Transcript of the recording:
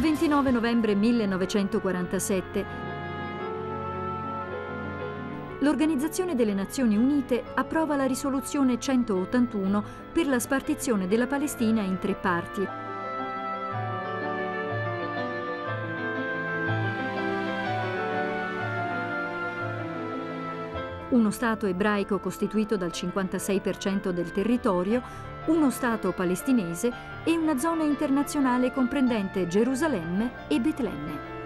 29 novembre 1947. L'Organizzazione delle Nazioni Unite approva la risoluzione 181 per la spartizione della Palestina in tre parti. Uno Stato ebraico costituito dal 56% del territorio, uno Stato palestinese e una zona internazionale comprendente Gerusalemme e Betlemme.